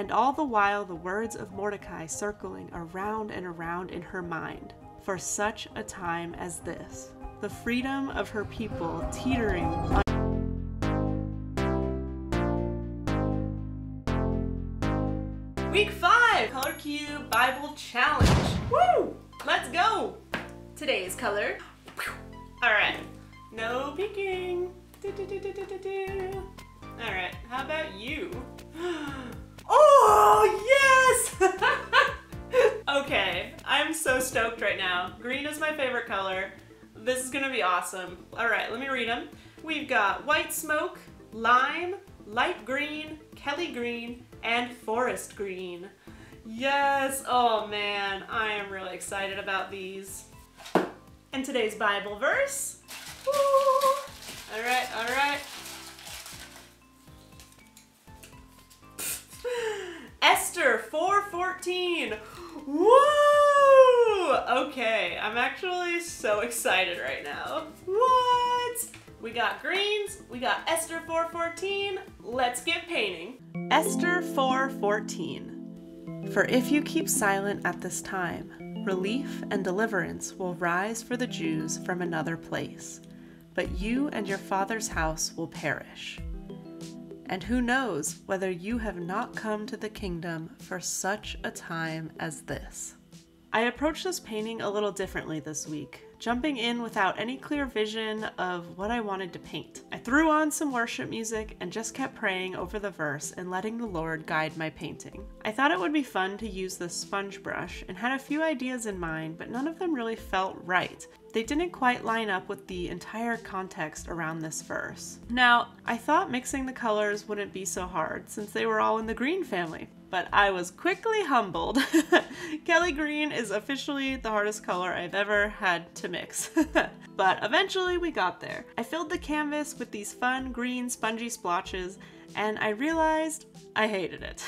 and all the while the words of Mordecai circling around and around in her mind. For such a time as this, the freedom of her people teetering on. Week 5 Color Cube Bible Challenge. Woo! Let's go! Today's color. Alright, no peeking. Alright, how about you? Oh, yes! okay, I'm so stoked right now. Green is my favorite color. This is gonna be awesome. Alright, let me read them. We've got white smoke, lime, light green, Kelly green, and forest green. Yes! Oh man, I am really excited about these. And today's Bible verse. Alright, alright. 414. Woo! Okay, I'm actually so excited right now. What? We got greens, we got Esther 414. Let's get painting. Esther 414. For if you keep silent at this time, relief and deliverance will rise for the Jews from another place, but you and your father's house will perish. And who knows whether you have not come to the kingdom for such a time as this? I approached this painting a little differently this week, jumping in without any clear vision of what I wanted to paint. I threw on some worship music and just kept praying over the verse and letting the Lord guide my painting. I thought it would be fun to use this sponge brush and had a few ideas in mind, but none of them really felt right, they didn't quite line up with the entire context around this verse. Now, I thought mixing the colors wouldn't be so hard since they were all in the green family, but I was quickly humbled. Kelly green is officially the hardest color I've ever had to mix. but eventually we got there. I filled the canvas with these fun green spongy splotches and I realized I hated it.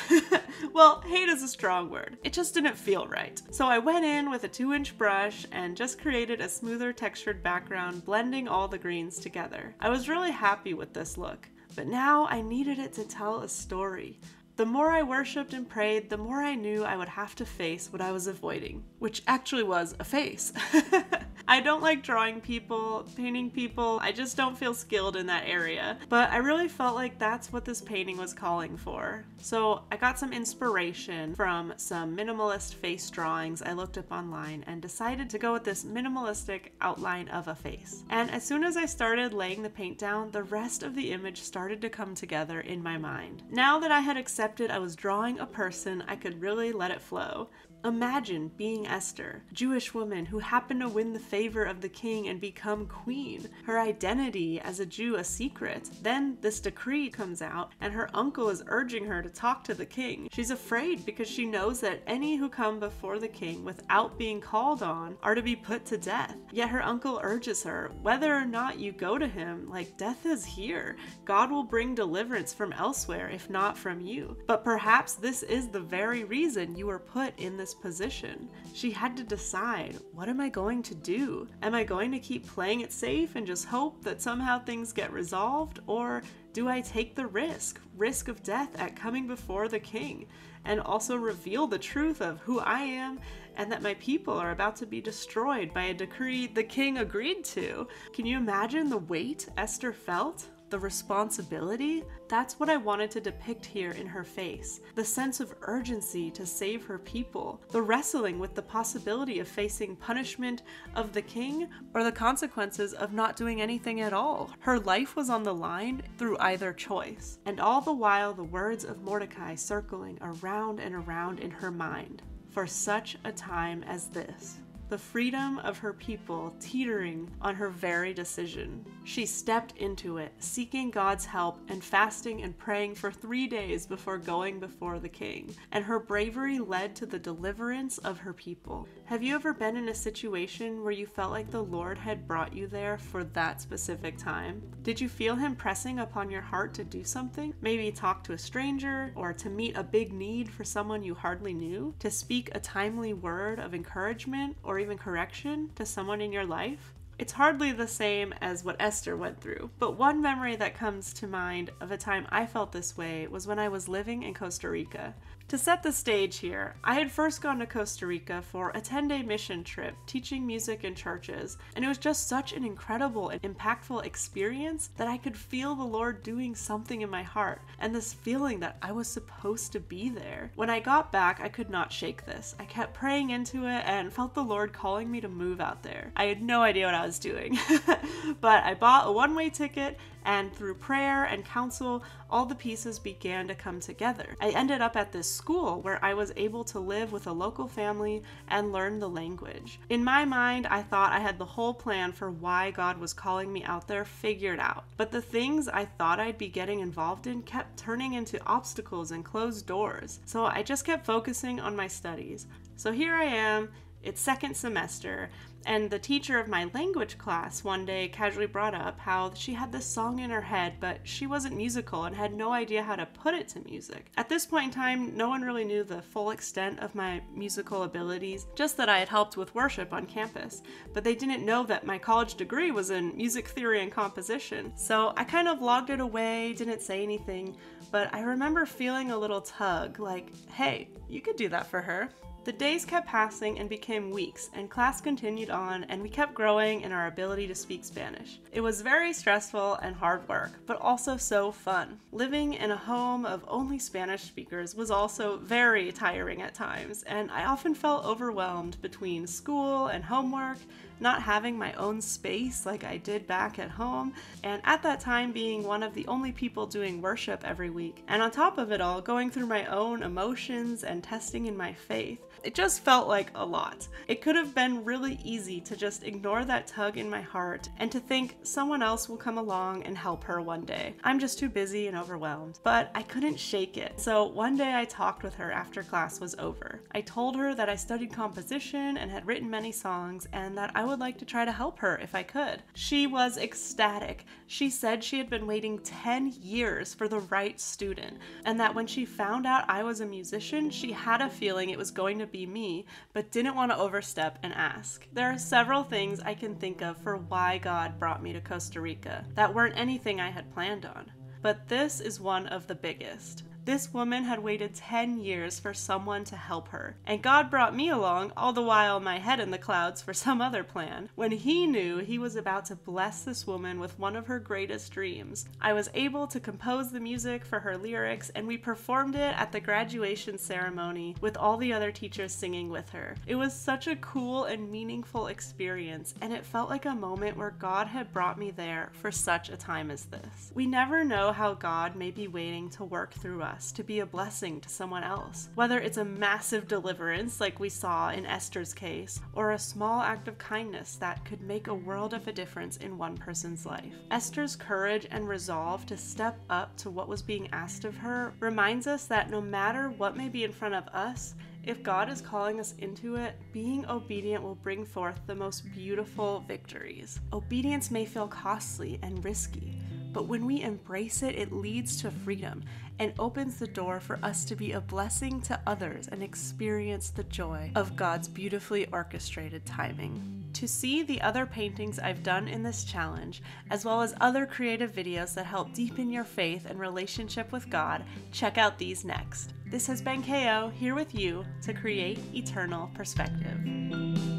well, hate is a strong word. It just didn't feel right. So I went in with a 2 inch brush and just created a smoother textured background, blending all the greens together. I was really happy with this look, but now I needed it to tell a story. The more I worshipped and prayed, the more I knew I would have to face what I was avoiding, which actually was a face. I don't like drawing people, painting people, I just don't feel skilled in that area. But I really felt like that's what this painting was calling for. So I got some inspiration from some minimalist face drawings I looked up online and decided to go with this minimalistic outline of a face. And as soon as I started laying the paint down, the rest of the image started to come together in my mind. Now that I had accepted I was drawing a person, I could really let it flow. Imagine being Esther, Jewish woman who happened to win the favor of the king and become queen. Her identity as a Jew a secret. Then this decree comes out and her uncle is urging her to talk to the king. She's afraid because she knows that any who come before the king without being called on are to be put to death. Yet her uncle urges her, whether or not you go to him, like death is here. God will bring deliverance from elsewhere if not from you. But perhaps this is the very reason you were put in this position. She had to decide, what am I going to do? Am I going to keep playing it safe and just hope that somehow things get resolved? Or do I take the risk, risk of death at coming before the king, and also reveal the truth of who I am and that my people are about to be destroyed by a decree the king agreed to? Can you imagine the weight Esther felt? The responsibility, that's what I wanted to depict here in her face. The sense of urgency to save her people, the wrestling with the possibility of facing punishment of the king or the consequences of not doing anything at all. Her life was on the line through either choice, and all the while the words of Mordecai circling around and around in her mind. For such a time as this the freedom of her people teetering on her very decision. She stepped into it, seeking God's help and fasting and praying for three days before going before the king, and her bravery led to the deliverance of her people. Have you ever been in a situation where you felt like the Lord had brought you there for that specific time? Did you feel Him pressing upon your heart to do something? Maybe talk to a stranger, or to meet a big need for someone you hardly knew? To speak a timely word of encouragement, or even correction to someone in your life, it's hardly the same as what Esther went through. But one memory that comes to mind of a time I felt this way was when I was living in Costa Rica. To set the stage here, I had first gone to Costa Rica for a 10 day mission trip teaching music in churches, and it was just such an incredible and impactful experience that I could feel the Lord doing something in my heart and this feeling that I was supposed to be there. When I got back, I could not shake this. I kept praying into it and felt the Lord calling me to move out there. I had no idea what I was doing, but I bought a one way ticket and through prayer and counsel, all the pieces began to come together. I ended up at this school where I was able to live with a local family and learn the language. In my mind, I thought I had the whole plan for why God was calling me out there figured out. But the things I thought I'd be getting involved in kept turning into obstacles and closed doors. So I just kept focusing on my studies. So here I am, it's second semester, and the teacher of my language class one day casually brought up how she had this song in her head, but she wasn't musical and had no idea how to put it to music. At this point in time, no one really knew the full extent of my musical abilities, just that I had helped with worship on campus. But they didn't know that my college degree was in music theory and composition. So I kind of logged it away, didn't say anything, but I remember feeling a little tug like, hey, you could do that for her. The days kept passing and became weeks, and class continued on, and we kept growing in our ability to speak Spanish. It was very stressful and hard work, but also so fun. Living in a home of only Spanish speakers was also very tiring at times, and I often felt overwhelmed between school and homework not having my own space like I did back at home, and at that time being one of the only people doing worship every week. And on top of it all, going through my own emotions and testing in my faith. It just felt like a lot. It could have been really easy to just ignore that tug in my heart and to think someone else will come along and help her one day. I'm just too busy and overwhelmed. But I couldn't shake it. So one day I talked with her after class was over. I told her that I studied composition and had written many songs and that I would like to try to help her if I could. She was ecstatic. She said she had been waiting 10 years for the right student and that when she found out I was a musician, she had a feeling it was going to be me, but didn't want to overstep and ask. There are several things I can think of for why God brought me to Costa Rica that weren't anything I had planned on. But this is one of the biggest. This woman had waited 10 years for someone to help her, and God brought me along, all the while my head in the clouds for some other plan, when He knew He was about to bless this woman with one of her greatest dreams. I was able to compose the music for her lyrics, and we performed it at the graduation ceremony with all the other teachers singing with her. It was such a cool and meaningful experience, and it felt like a moment where God had brought me there for such a time as this. We never know how God may be waiting to work through us us to be a blessing to someone else. Whether it's a massive deliverance, like we saw in Esther's case, or a small act of kindness that could make a world of a difference in one person's life. Esther's courage and resolve to step up to what was being asked of her reminds us that no matter what may be in front of us, if God is calling us into it, being obedient will bring forth the most beautiful victories. Obedience may feel costly and risky, but when we embrace it, it leads to freedom and opens the door for us to be a blessing to others and experience the joy of God's beautifully orchestrated timing. To see the other paintings I've done in this challenge, as well as other creative videos that help deepen your faith and relationship with God, check out these next. This has been KO here with you to create eternal perspective.